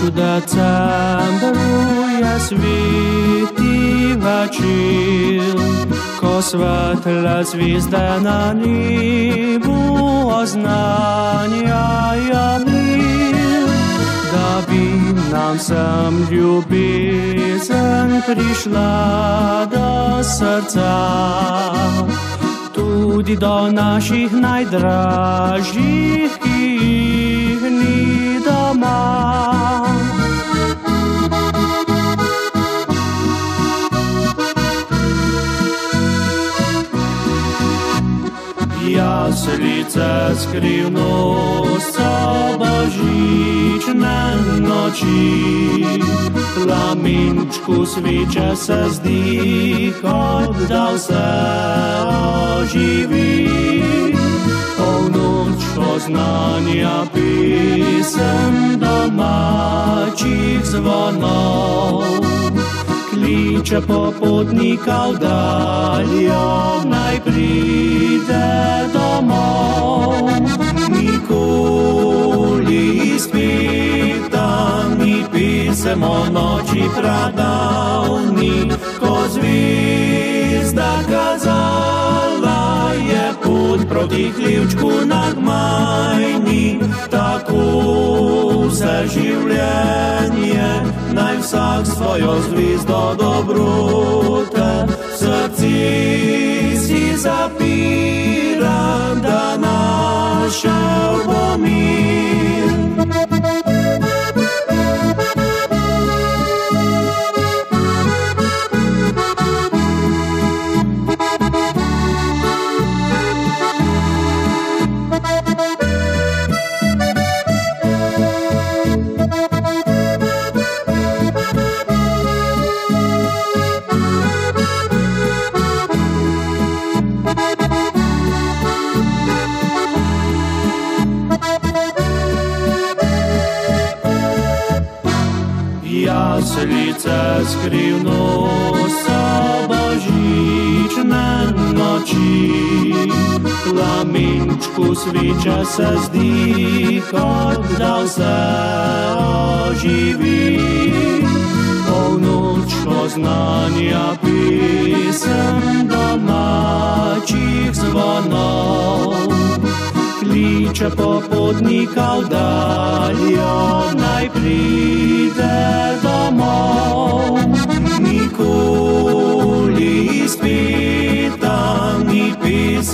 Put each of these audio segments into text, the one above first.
чудацам даруя світі вечір, ко светла звізда на небу ознання я мир, даби нам сам любезен прийшла до серця. Туди до наших найдрожчих má. Jaslice skrývnu sa božičné noči, plaminčku sviče se zdí, kot da se oživi. Polnoč poznanja pisem, zvonov kliče popotnika v daljo, naj pride domov. Nikoli izpita, ni pisem o noči pradavni, ko zvizda kazala je put proti hlivčku nagmajni, tako se življenje vsak svojo zvizdo dobrote, srci si zapira, da našel bo mir. Jaslice skrivno sobožične noči, plamičku sviče se zdi, kot da se oživi. Polnoč poznanja pisem domačih zvonov. Kliče popotnika v daljo, naj pride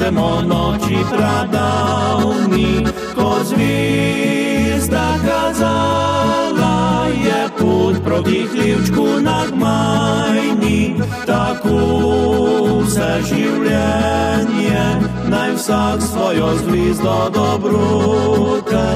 pisem o noči pradavni, ko zvizda kazala je put proti hlivčku nagmajni, tako se življenje naj vsak svojo zvizdo dobrote,